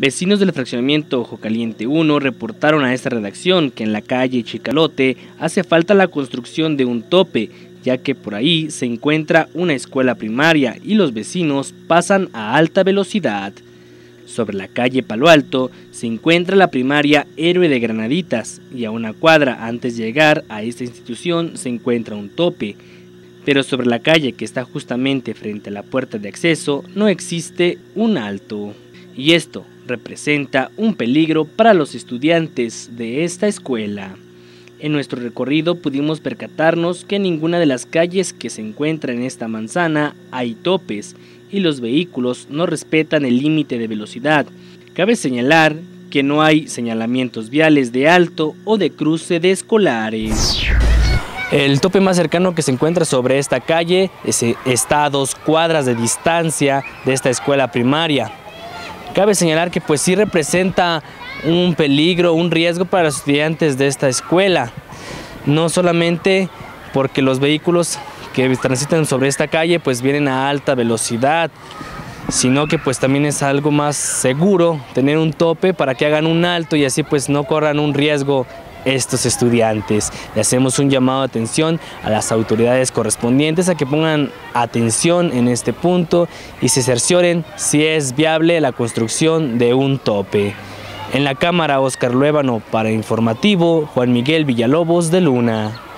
Vecinos del fraccionamiento Ojo Caliente 1 reportaron a esta redacción que en la calle Chicalote hace falta la construcción de un tope, ya que por ahí se encuentra una escuela primaria y los vecinos pasan a alta velocidad. Sobre la calle Palo Alto se encuentra la primaria Héroe de Granaditas y a una cuadra antes de llegar a esta institución se encuentra un tope, pero sobre la calle que está justamente frente a la puerta de acceso no existe un alto. Y esto representa un peligro para los estudiantes de esta escuela. En nuestro recorrido pudimos percatarnos que en ninguna de las calles que se encuentra en esta manzana hay topes y los vehículos no respetan el límite de velocidad. Cabe señalar que no hay señalamientos viales de alto o de cruce de escolares. El tope más cercano que se encuentra sobre esta calle está a dos cuadras de distancia de esta escuela primaria. Cabe señalar que pues sí representa un peligro, un riesgo para los estudiantes de esta escuela. No solamente porque los vehículos que transitan sobre esta calle pues vienen a alta velocidad, sino que pues también es algo más seguro tener un tope para que hagan un alto y así pues no corran un riesgo estos estudiantes. Le hacemos un llamado de atención a las autoridades correspondientes a que pongan atención en este punto y se cercioren si es viable la construcción de un tope. En la cámara Oscar Luébano para Informativo, Juan Miguel Villalobos de Luna.